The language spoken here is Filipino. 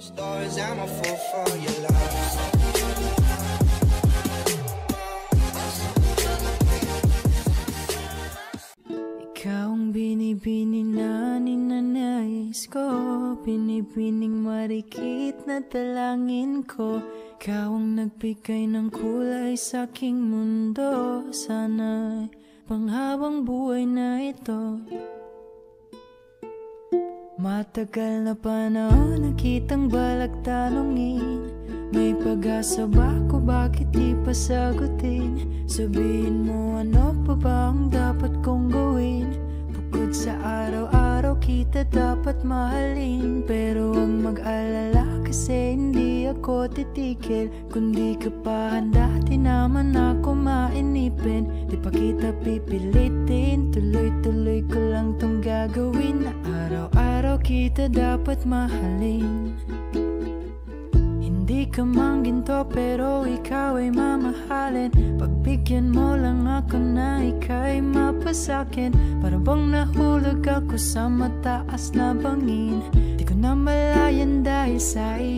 Stories, I'm a fool for your love. Ikaw ang binibini na ninanais ko. Binibining marikit na dalangin ko. Ikaw ang nagbigay ng kulay sa aking mundo. Sana'y panghabang buhay na ito Matagal na panahon nakitang balag tanongin May pag-asa ba ko bakit di pa Sabihin mo ano pa ba ang dapat kong gawin? Bukod sa araw-araw kita dapat mahalin. Pero huwag mag-alala kasi hindi ako titigil. Kundi ka pa handa di naman ako mainipin Di pa kita pipilitin. Tuloy-tuloy ko lang tong gagawin kita dapat mahalin. Hindi ka mang ginto pero ikaw ay mamahalin. Pagbigyan mo lang ako na ika'y mapasakin Para bang nahulog ako sa mataas na bangin. Di ko na malayan dahil sa iyong mga